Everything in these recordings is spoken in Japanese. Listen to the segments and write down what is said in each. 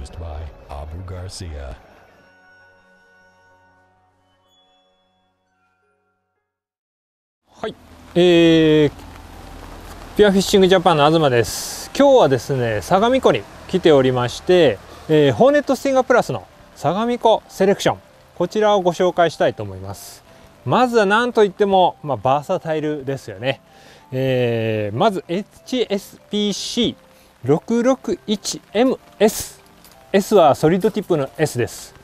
Produced by Abu Garcia. はい、えー、ピュアフィッシングジャパンの東です。今日はですね相模湖に来ておりまして、えー、ホーネットスティンガープラスの相模湖セレクションこちらをご紹介したいと思います。まずは何といっても、まあ、バーサタイルですよね、えー、まず HSPC661MS S はソリッドティップの S です。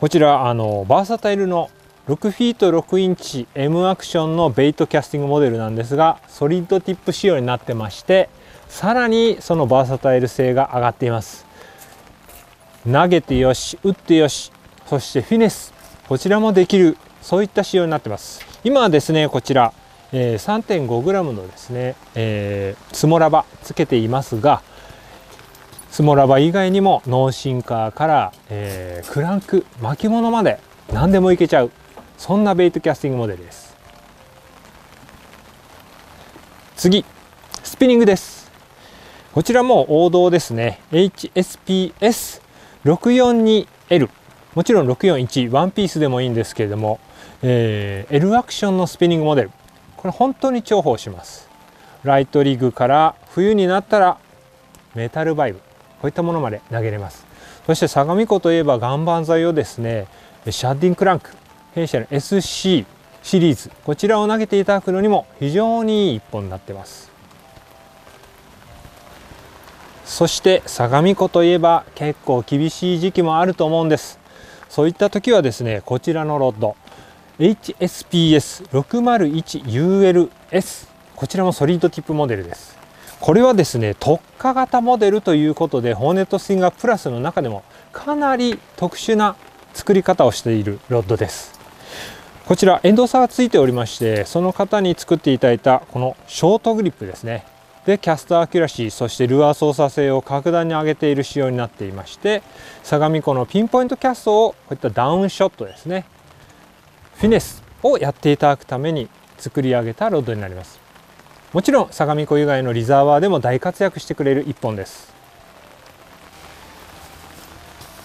こちらあのバーサタイルの6フィート6インチ M アクションのベイトキャスティングモデルなんですがソリッドティップ仕様になってましてさらにそのバーサタイル性が上がっています。投げてよし打ってよしそしてフィネスこちらもできるそういった仕様になってます。今はですねこちら、え、3.5g のですね、えー、スモラバつけていますがスモラバ以外にもノーシンカーから、えー、クランク巻物まで何でもいけちゃうそんなベイトキャスティングモデルです。次スピニングです。こちらも王道ですね。HSPS642L もちろん641ワンピースでもいいんですけれども、えー、L アクションのスピニングモデル。これ本当に重宝します。ライトリグから冬になったらメタルバイブ。こういったものまで投げれます。そして相模湖といえば岩盤材をですねシャッディンクランク弊社の SC シリーズこちらを投げていただくのにも非常にいい一本になってます。そして相模湖といえば結構厳しい時期もあると思うんです。そういった時はですねこちらのロッド HSPS601ULS こちらもソリッドティップモデルです。これはですね特化型モデルということでホーネットスティンガープラスの中でもかなり特殊な作り方をしているロッドです。こちらエンドーサーがついておりましてその方に作っていただいたこのショートグリップですね。でキャストアキュラシーそしてルアー操作性を格段に上げている仕様になっていまして相模湖のピンポイントキャストをこういったダウンショットですね。フィネスをやっていただくために作り上げたロッドになります。もちろん相模湖以外のリザーバーでも大活躍してくれる一本です。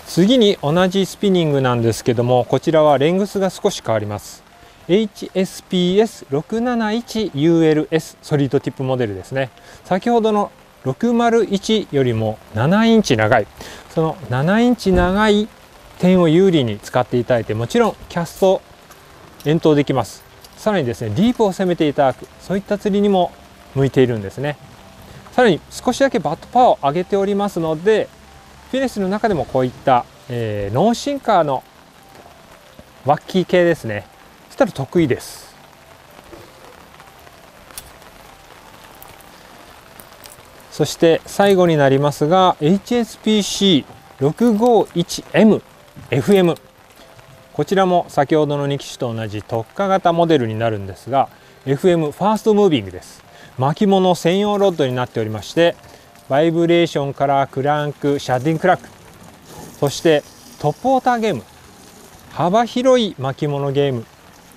次に同じスピニングなんですけどもこちらはレングスが少し変わります。HSPS671ULS ソリッドティップモデルですね。先ほどの601よりも7インチ長い。その7インチ長い点を有利に使っていただいてもちろんキャスト遠投できます。さらにですねディープを攻めていただくそういった釣りにも向いているんですね。さらに少しだけバットパワーを上げておりますのでフィネスの中でもこういった、えー、ノーシンカーのワッキー系ですね。そしたら得意です。そして最後になりますが HSPC651MFM こちらも先ほどの2機種と同じ特化型モデルになるんですが FM ファーストムービングです。巻物専用ロッドになっておりましてバイブレーションからクランクシャッディングクラックそしてトップウォーターゲーム幅広い巻物ゲーム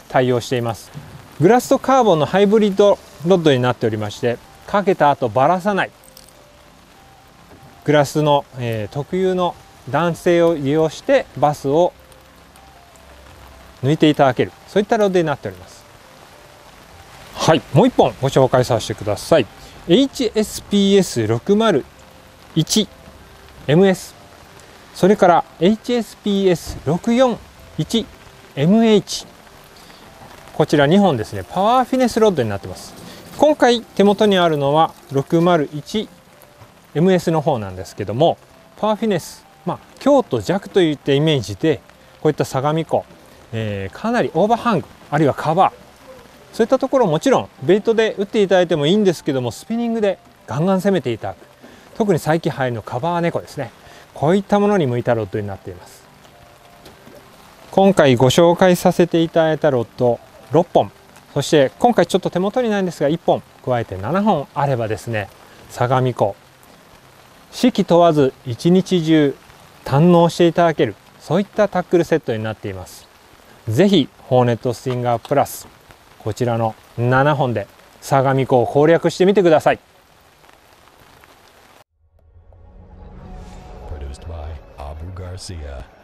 対応しています。グラスとカーボンのハイブリッドロッドになっておりましてかけた後ばらさない。グラスの、えー、特有の弾性を利用してバスを抜いていただける。そういったロッドになっております。はい。もう一本ご紹介させてください。HSPS601MS それから HSPS641MH こちら2本ですね。パワーフィネスロッドになってます。今回手元にあるのは 601MS の方なんですけどもパワーフィネスまあ強と弱といったイメージでこういった相模湖、えー、かなりオーバーハングあるいはカバーそういったところもちろんベイトで打っていただいてもいいんですけどもスピニングでガンガン攻めていただく。特に最近流行りのカバーネコですね。こういったものに向いたロッドになっています。今回ご紹介させていただいたロッド6本。そして今回ちょっと手元にないんですが1本加えて7本あればですね相模湖。四季問わず一日中堪能していただけるそういったタックルセットになっています。是非ホーネットスインガープラスこちらの7本で相模湖を攻略してみてください。Garcia.